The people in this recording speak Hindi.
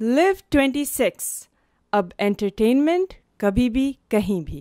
लिव 26 अब एंटरटेनमेंट कभी भी कहीं भी।